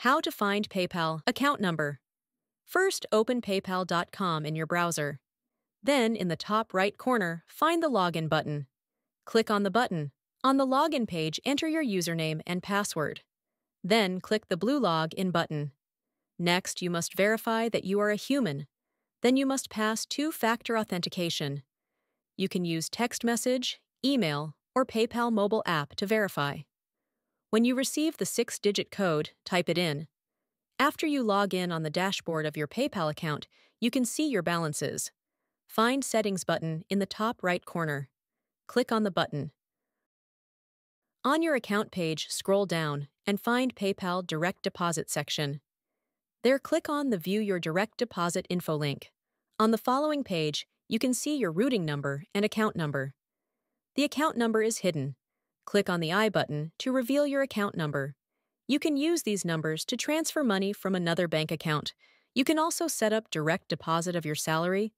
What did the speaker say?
How to find PayPal account number. First, open paypal.com in your browser. Then, in the top right corner, find the Login button. Click on the button. On the login page, enter your username and password. Then, click the blue Login button. Next, you must verify that you are a human. Then you must pass two-factor authentication. You can use text message, email, or PayPal mobile app to verify. When you receive the six-digit code, type it in. After you log in on the dashboard of your PayPal account, you can see your balances. Find Settings button in the top right corner. Click on the button. On your account page, scroll down and find PayPal Direct Deposit section. There, click on the View Your Direct Deposit info link. On the following page, you can see your routing number and account number. The account number is hidden. Click on the eye button to reveal your account number. You can use these numbers to transfer money from another bank account. You can also set up direct deposit of your salary,